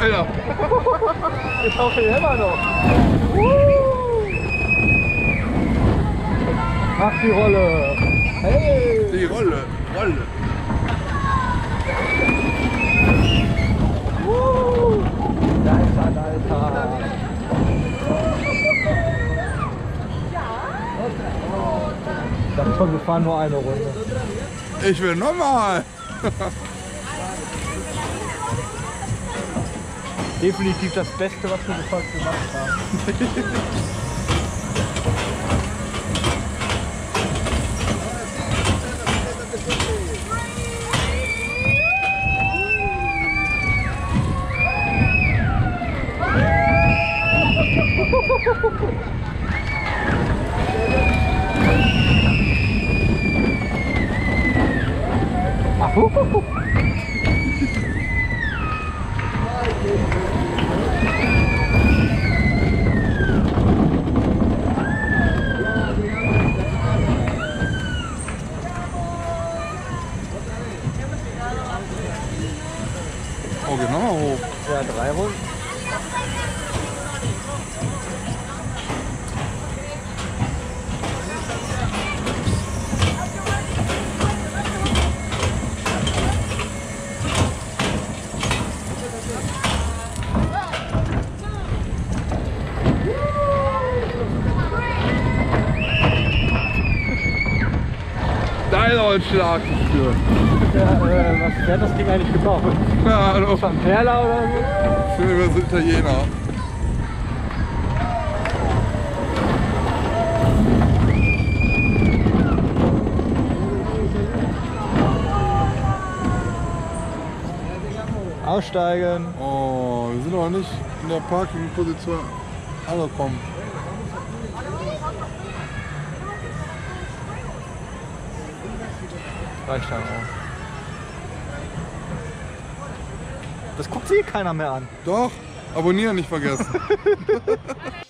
Alter. Ich hoffe immer noch. Ach, die Rolle. Hey. Die Rolle, Rolle. Da ist er, da ist er. Ich dachte schon, wir fahren nur eine Runde. Ich will nochmal. Definitiv das Beste, was wir bis heute gemacht haben. Oh, geht nochmal hoch. Ja, drei Runden. Holzschlag gespürt. Ja, äh, was, hat das Ding eigentlich gebaut? Ja, hallo. Von Perla oder so? Für sind Italiener. Aussteigen. Oh, wir sind noch nicht in der Parking-Position angekommen. Reicht dann auch. Das guckt sich eh keiner mehr an. Doch, abonnieren nicht vergessen.